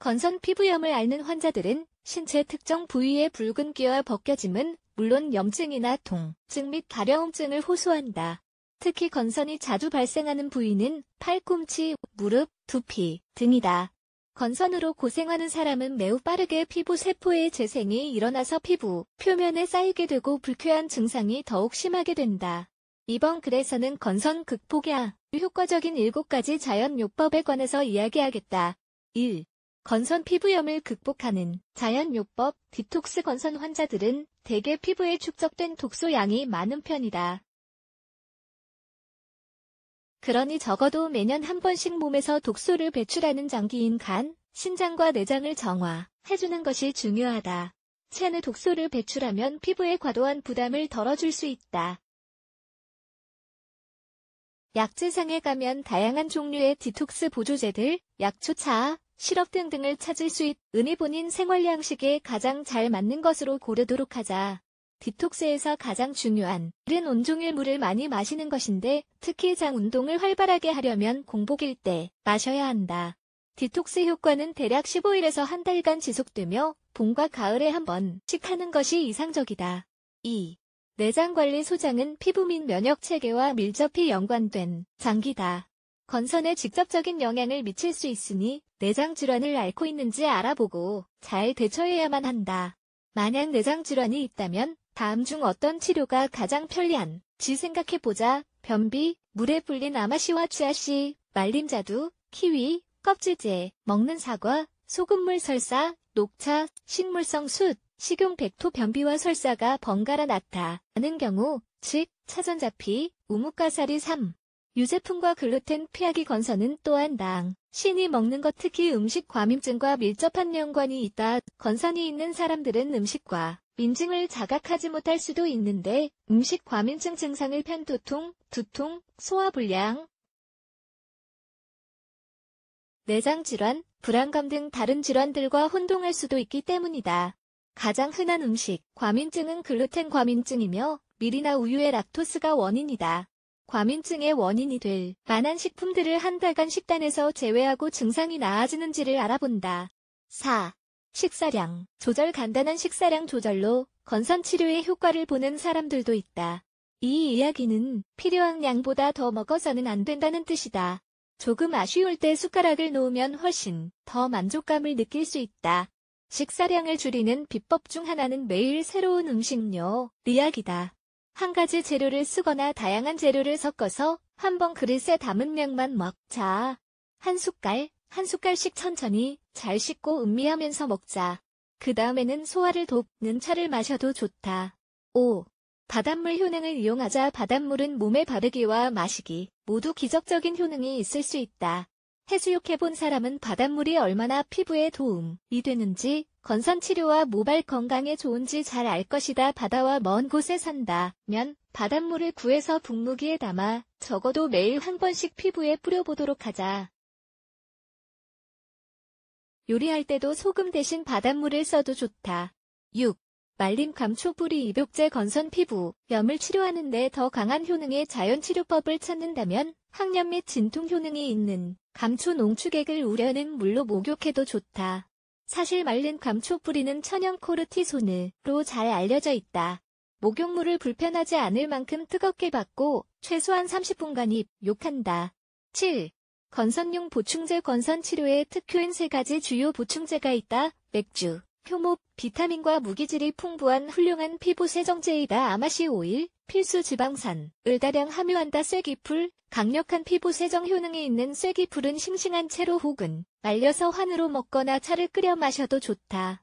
건선 피부염을 앓는 환자들은 신체 특정 부위의 붉은 기와 벗겨짐은 물론 염증이나 통증 및 가려움증을 호소한다. 특히 건선이 자주 발생하는 부위는 팔꿈치, 무릎, 두피 등이다. 건선으로 고생하는 사람은 매우 빠르게 피부 세포의 재생이 일어나서 피부 표면에 쌓이게 되고 불쾌한 증상이 더욱 심하게 된다. 이번 글에서는 건선 극복에 효과적인 7가지 자연 요법에 관해서 이야기하겠다. 1. 건선 피부염을 극복하는 자연요법 디톡스 건선 환자들은 대개 피부에 축적된 독소 양이 많은 편이다. 그러니 적어도 매년 한 번씩 몸에서 독소를 배출하는 장기인 간, 신장과 내장을 정화해주는 것이 중요하다. 체내 독소를 배출하면 피부에 과도한 부담을 덜어줄 수 있다. 약재상에 가면 다양한 종류의 디톡스 보조제들, 약초차, 시럽 등등을 찾을 수 있으니 본인 생활 양식에 가장 잘 맞는 것으로 고르도록 하자. 디톡스에서 가장 중요한 일은 온종일 물을 많이 마시는 것인데 특히 장 운동을 활발하게 하려면 공복일 때 마셔야 한다. 디톡스 효과는 대략 15일에서 한 달간 지속되며 봄과 가을에 한 번씩 하는 것이 이상적이다. 2. 내장관리 소장은 피부 및 면역 체계와 밀접히 연관된 장기다. 건선에 직접적인 영향을 미칠 수 있으니 내장 질환을 앓고 있는지 알아보고 잘 대처해야만 한다. 만약 내장 질환이 있다면 다음 중 어떤 치료가 가장 편리한지 생각해보자. 변비, 물에 불린 아마씨와 취아씨, 말림자두, 키위, 껍질째, 먹는 사과, 소금물 설사, 녹차, 식물성 숯, 식용 백토 변비와 설사가 번갈아 나타나는 경우, 즉, 차전자피, 우뭇가사리 3. 유제품과 글루텐 피하기 건선은 또한 당, 신이 먹는 것 특히 음식 과민증과 밀접한 연관이 있다. 건선이 있는 사람들은 음식과 민증을 자각하지 못할 수도 있는데 음식 과민증 증상을 편두통, 두통, 소화불량, 내장질환, 불안감 등 다른 질환들과 혼동할 수도 있기 때문이다. 가장 흔한 음식, 과민증은 글루텐 과민증이며 밀이나 우유의 락토스가 원인이다. 과민증의 원인이 될 만한 식품들을 한 달간 식단에서 제외하고 증상이 나아지는지를 알아본다. 4. 식사량 조절 간단한 식사량 조절로 건선 치료에 효과를 보는 사람들도 있다. 이 이야기는 필요한 양보다 더 먹어서는 안 된다는 뜻이다. 조금 아쉬울 때 숟가락을 놓으면 훨씬 더 만족감을 느낄 수 있다. 식사량을 줄이는 비법 중 하나는 매일 새로운 음식료, 이야기다. 한 가지 재료를 쓰거나 다양한 재료를 섞어서 한번 그릇에 담은 양만 먹자. 한 숟갈, 한 숟갈씩 천천히 잘 씻고 음미하면서 먹자. 그 다음에는 소화를 돕는 차를 마셔도 좋다. 5. 바닷물 효능을 이용하자 바닷물은 몸에 바르기와 마시기 모두 기적적인 효능이 있을 수 있다. 해수욕해본 사람은 바닷물이 얼마나 피부에 도움이 되는지 건선 치료와 모발 건강에 좋은지 잘 알 것이다. 바다와 먼 곳에 산다 면 바닷물을 구해서 분무기에 담아 적어도 매일 한 번씩 피부에 뿌려보도록 하자. 요리할 때도 소금 대신 바닷물을 써도 좋다. 6. 말림 감초 뿌리 입욕제 건선 피부, 염을 치료하는 데 더 강한 효능의 자연치료법을 찾는다면 항염 및 진통 효능이 있는 감초 농축액을 우려낸 물로 목욕해도 좋다. 사실 말린 감초 뿌리는 천연 코르티손으로 잘 알려져 있다. 목욕물을 불편하지 않을 만큼 뜨겁게 받고 최소한 30분간 입 욕한다. 7. 건선용 보충제 건선 치료에 특효인 세 가지 주요 보충제가 있다. 맥주, 효모, 비타민과 무기질이 풍부한 훌륭한 피부 세정제이다. 아마시 오일, 필수 지방산, 을 다량 함유한다. 쐐기풀, 강력한 피부 세정 효능이 있는 쐐기풀은 싱싱한 채로 혹은 말려서 환으로 먹거나 차를 끓여 마셔도 좋다.